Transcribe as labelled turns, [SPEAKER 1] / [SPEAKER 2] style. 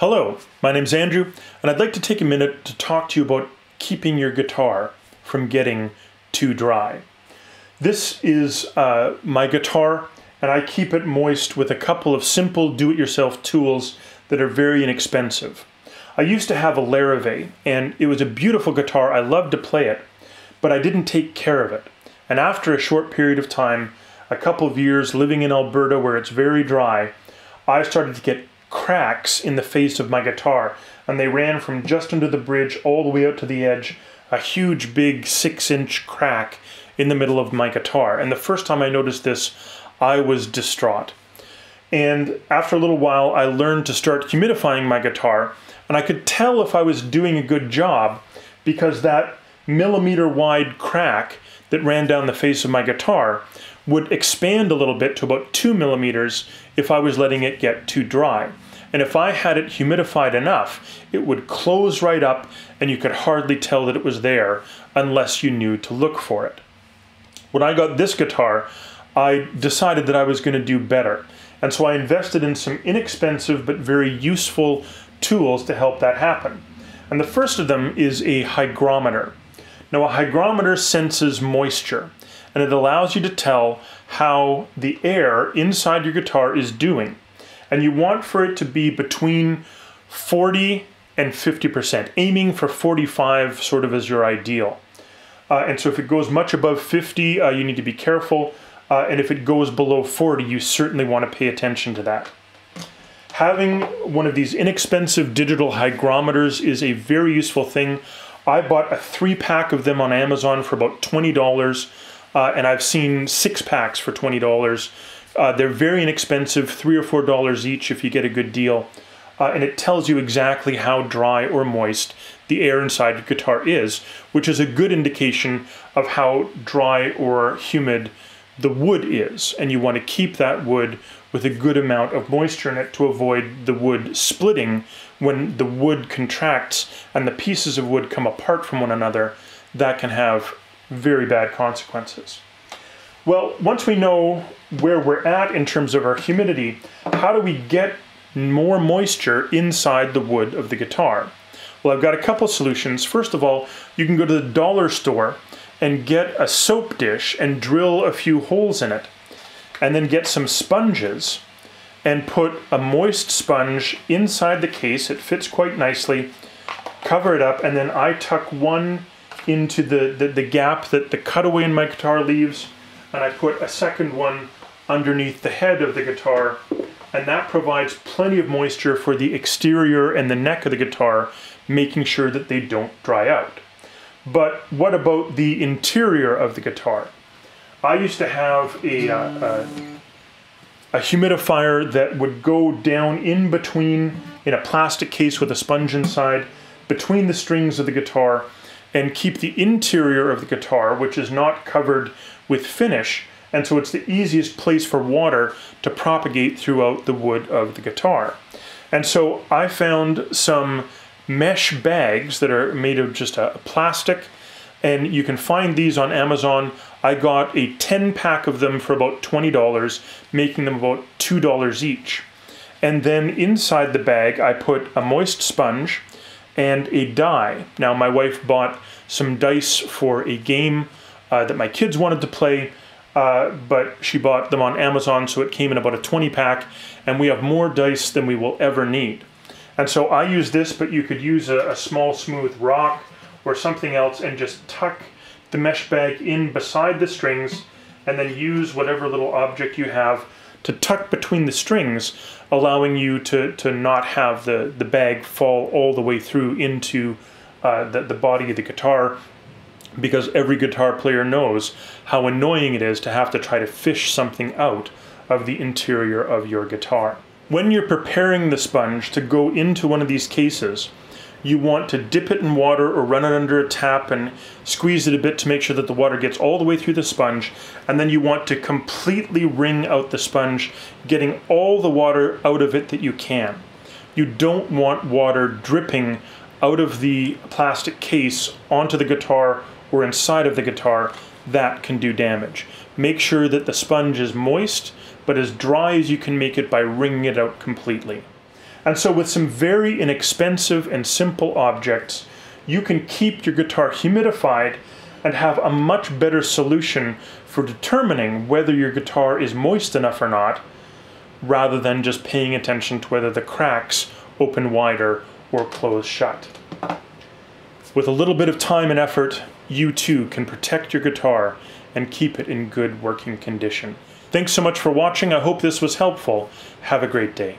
[SPEAKER 1] Hello, my name's Andrew, and I'd like to take a minute to talk to you about keeping your guitar from getting too dry. This is uh, my guitar, and I keep it moist with a couple of simple do-it-yourself tools that are very inexpensive. I used to have a Larrivee, and it was a beautiful guitar. I loved to play it, but I didn't take care of it. And after a short period of time, a couple of years living in Alberta where it's very dry, I started to get cracks in the face of my guitar, and they ran from just under the bridge all the way out to the edge, a huge big six inch crack in the middle of my guitar. And the first time I noticed this, I was distraught. And after a little while, I learned to start humidifying my guitar, and I could tell if I was doing a good job because that millimeter wide crack that ran down the face of my guitar would expand a little bit to about two millimeters if I was letting it get too dry. And if I had it humidified enough, it would close right up and you could hardly tell that it was there unless you knew to look for it. When I got this guitar, I decided that I was going to do better. And so I invested in some inexpensive but very useful tools to help that happen. And the first of them is a hygrometer. Now, a hygrometer senses moisture and it allows you to tell how the air inside your guitar is doing. And you want for it to be between 40 and 50%, aiming for 45 sort of as your ideal. Uh, and so if it goes much above 50, uh, you need to be careful. Uh, and if it goes below 40, you certainly want to pay attention to that. Having one of these inexpensive digital hygrometers is a very useful thing. I bought a three pack of them on Amazon for about $20. Uh, and I've seen six packs for twenty dollars. Uh, they're very inexpensive, three or four dollars each if you get a good deal, uh, and it tells you exactly how dry or moist the air inside your guitar is, which is a good indication of how dry or humid the wood is, and you want to keep that wood with a good amount of moisture in it to avoid the wood splitting when the wood contracts and the pieces of wood come apart from one another. That can have very bad consequences. Well, once we know where we're at in terms of our humidity, how do we get more moisture inside the wood of the guitar? Well, I've got a couple solutions. First of all, you can go to the dollar store and get a soap dish and drill a few holes in it, and then get some sponges and put a moist sponge inside the case. It fits quite nicely. Cover it up, and then I tuck one into the, the, the gap that the cutaway in my guitar leaves, and I put a second one underneath the head of the guitar, and that provides plenty of moisture for the exterior and the neck of the guitar, making sure that they don't dry out. But what about the interior of the guitar? I used to have a, uh, a, a humidifier that would go down in between, in a plastic case with a sponge inside, between the strings of the guitar, and keep the interior of the guitar, which is not covered with finish, and so it's the easiest place for water to propagate throughout the wood of the guitar. And so I found some mesh bags that are made of just a plastic, and you can find these on Amazon. I got a 10 pack of them for about $20, making them about $2 each. And then inside the bag, I put a moist sponge, and a die. Now, my wife bought some dice for a game uh, that my kids wanted to play, uh, but she bought them on Amazon, so it came in about a 20 pack, and we have more dice than we will ever need. And so I use this, but you could use a, a small smooth rock or something else and just tuck the mesh bag in beside the strings and then use whatever little object you have to tuck between the strings, allowing you to, to not have the, the bag fall all the way through into uh, the, the body of the guitar because every guitar player knows how annoying it is to have to try to fish something out of the interior of your guitar. When you're preparing the sponge to go into one of these cases, you want to dip it in water or run it under a tap and squeeze it a bit to make sure that the water gets all the way through the sponge. And then you want to completely wring out the sponge, getting all the water out of it that you can. You don't want water dripping out of the plastic case onto the guitar or inside of the guitar. That can do damage. Make sure that the sponge is moist, but as dry as you can make it by wringing it out completely. And so, with some very inexpensive and simple objects, you can keep your guitar humidified and have a much better solution for determining whether your guitar is moist enough or not, rather than just paying attention to whether the cracks open wider or close shut. With a little bit of time and effort, you too can protect your guitar and keep it in good working condition. Thanks so much for watching. I hope this was helpful. Have a great day.